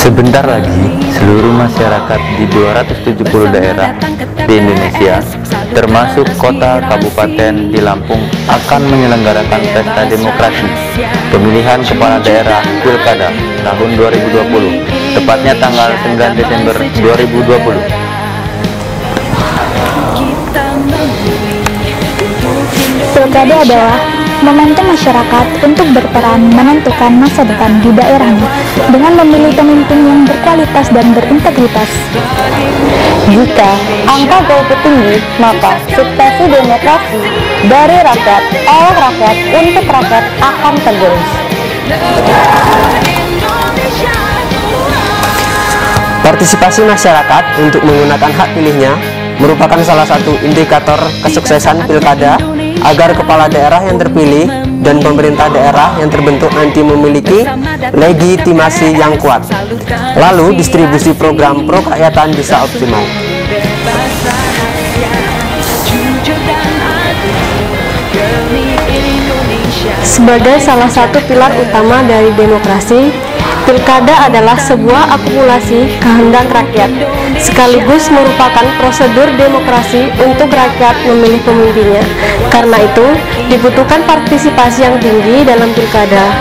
Sebentar lagi, seluruh masyarakat di 270 daerah di Indonesia, termasuk kota kabupaten di Lampung, akan menyelenggarakan pesta demokrasi pemilihan kepala daerah Pilkada tahun 2020, tepatnya tanggal 9 Desember 2020. Pilkada adalah momentum masyarakat untuk berperan menentukan masa depan di daerahnya dengan memilih pemimpin yang berkualitas dan berintegritas. Jika angka golput tinggi, maka suksesi demokrasi dari rakyat, oleh rakyat, untuk rakyat akan tergerus. Partisipasi masyarakat untuk menggunakan hak pilihnya merupakan salah satu indikator kesuksesan pilkada agar kepala daerah yang terpilih dan pemerintah daerah yang terbentuk nanti memiliki legitimasi yang kuat. Lalu distribusi program prokrakyatan bisa optimal. Sebagai salah satu pilar utama dari demokrasi, pilkada adalah sebuah akumulasi kehendak rakyat, sekaligus merupakan prosedur demokrasi untuk rakyat memilih pemimpinnya. Karena itu, dibutuhkan partisipasi yang tinggi dalam pilkada.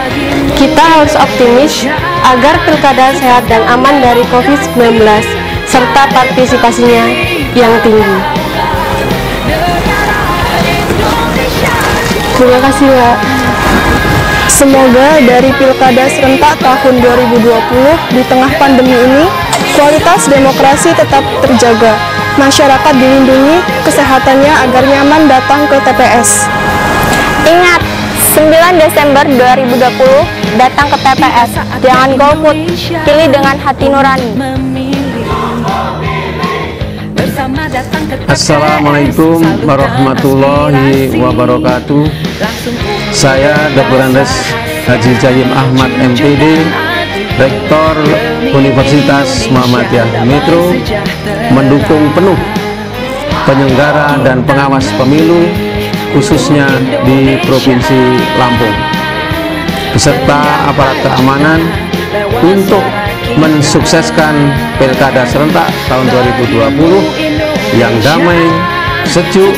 Kita harus optimis agar pilkada sehat dan aman dari COVID-19, serta partisipasinya yang tinggi. Terima kasih, Mbak. Semoga dari Pilkada serentak tahun 2020 di tengah pandemi ini, kualitas demokrasi tetap terjaga. Masyarakat dilindungi kesehatannya agar nyaman datang ke TPS. Ingat, 9 Desember 2020 datang ke TPS. Jangan golput, pilih dengan hati nurani. Assalamualaikum warahmatullahi wabarakatuh Saya Dr. Andes Haji Jayim Ahmad MPD Rektor Universitas Muhammadiyah Metro mendukung penuh penyelenggara dan pengawas pemilu khususnya di Provinsi Lampung beserta aparat keamanan untuk mensukseskan Pilkada serentak tahun 2020 yang damai, sejuk,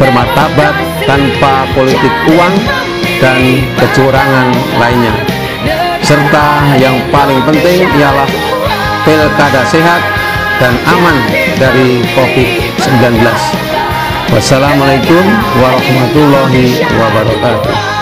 bermartabat, tanpa politik uang dan kecurangan lainnya. Serta yang paling penting ialah Pilkada sehat dan aman dari COVID-19. Wassalamualaikum warahmatullahi wabarakatuh.